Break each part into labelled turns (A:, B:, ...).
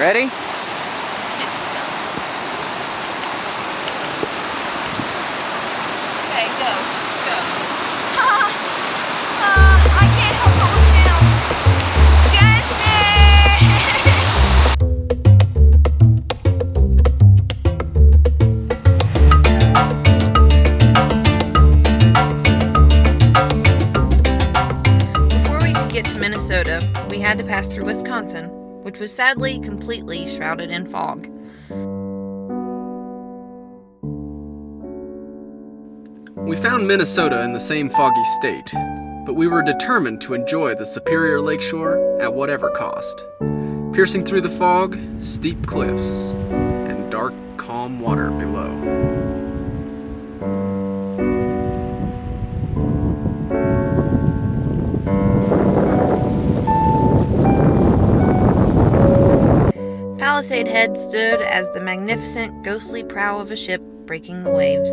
A: Ready?
B: Okay, go. Go. Ah, ah, I can't help but look down.
C: Before we could get to Minnesota, we had to pass through Wisconsin, which was sadly completely shrouded in fog.
A: We found Minnesota in the same foggy state, but we were determined to enjoy the superior lakeshore at whatever cost. Piercing through the fog, steep cliffs, and dark, calm water below.
C: Palisade Head stood as the magnificent, ghostly prow of a ship breaking the waves.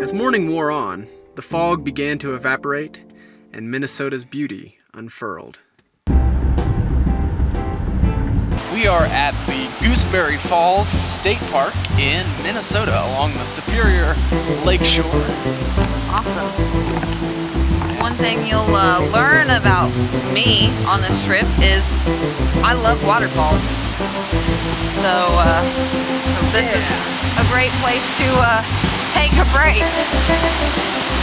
A: As morning wore on, the fog began to evaporate and Minnesota's beauty unfurled.
D: We are at the Gooseberry Falls State Park in Minnesota along the Superior Lake Shore.
B: Awesome. One thing you'll uh, learn about me on this trip is I love waterfalls. So, uh, so this is a great place to uh, take a break.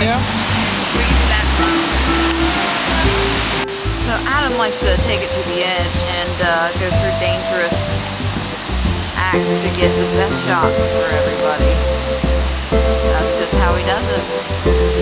D: Yeah.
B: So Adam likes to take it to the edge and uh, go through dangerous acts to get the best shots for everybody. That's just how he does it.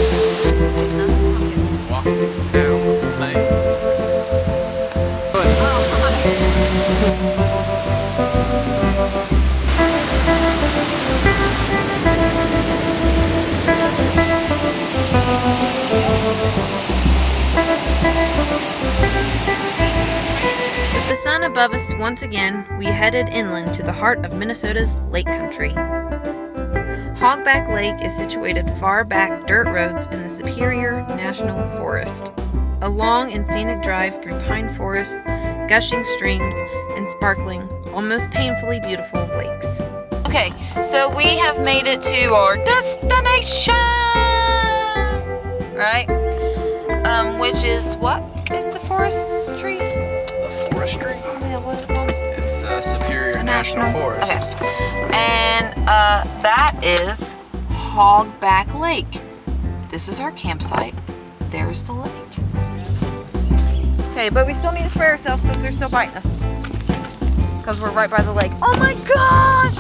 C: With the sun above us once again, we headed inland to the heart of Minnesota's lake country. Hogback Lake is situated far back dirt roads in the Superior National Forest. A long and scenic drive through pine forests, gushing streams, and sparkling, almost painfully beautiful lakes.
B: Okay, so we have made it to our destination, right? Um, which is what is the forestry?
D: The forestry.
B: Yeah, what is it called?
D: It's uh, Superior National, Forest.
B: Okay. And uh, that is Hogback Lake. This is our campsite. There's the lake. Okay, but we still need to spray ourselves because they're still biting us. Because we're right by the lake. Oh my gosh,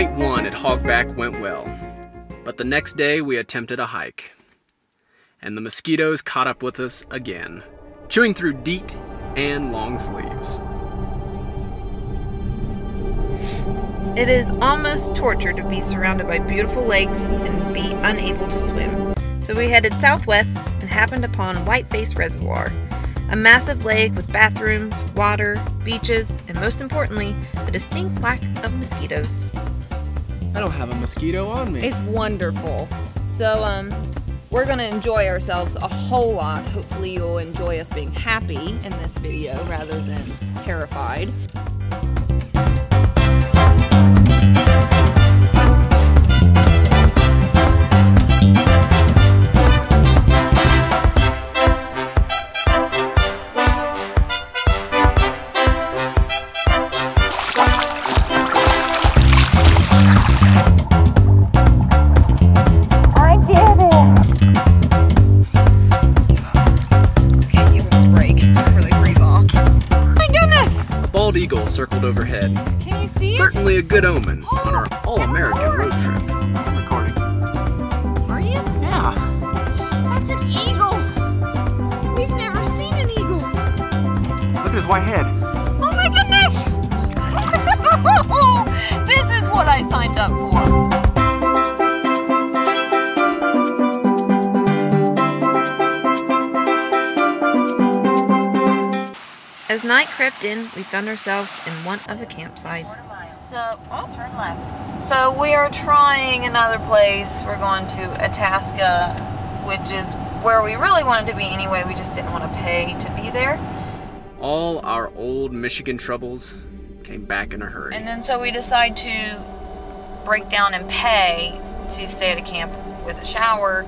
A: Night one at Hogback went well, but the next day we attempted a hike. And the mosquitoes caught up with us again, chewing through DEET and long sleeves.
C: It is almost torture to be surrounded by beautiful lakes and be unable to swim. So we headed southwest and happened upon Whiteface Reservoir, a massive lake with bathrooms, water, beaches, and most importantly, a distinct lack of mosquitoes.
A: I don't have a mosquito on me.
E: It's wonderful. So, um, we're gonna enjoy ourselves a whole lot. Hopefully, you'll enjoy us being happy in this video rather than terrified.
A: A good omen on our all-American road trip.
D: I'm recording.
E: Are you?
D: Yeah.
E: That's an eagle. We've never seen an eagle.
D: Look at his white head.
E: Oh my goodness! this is what I signed up for.
C: As night crept in, we found ourselves in one of a campsite.
B: So, oh, turn left. So we are trying another place. We're going to Itasca, which is where we really wanted to be anyway. We just didn't want to pay to be there.
A: All our old Michigan troubles came back in a hurry.
B: And then so we decide to break down and pay to stay at a camp with a shower.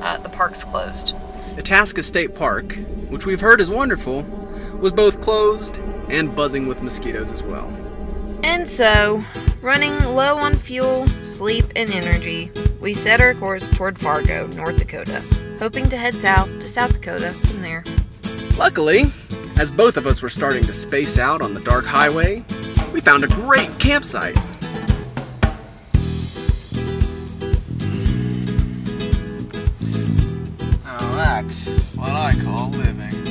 B: Uh, the park's closed.
A: Itasca State Park, which we've heard is wonderful, was both closed and buzzing with mosquitoes as well.
C: And so, running low on fuel, sleep, and energy, we set our course toward Fargo, North Dakota, hoping to head south to South Dakota from there.
A: Luckily, as both of us were starting to space out on the dark highway, we found a great campsite.
D: Now that's what I call living.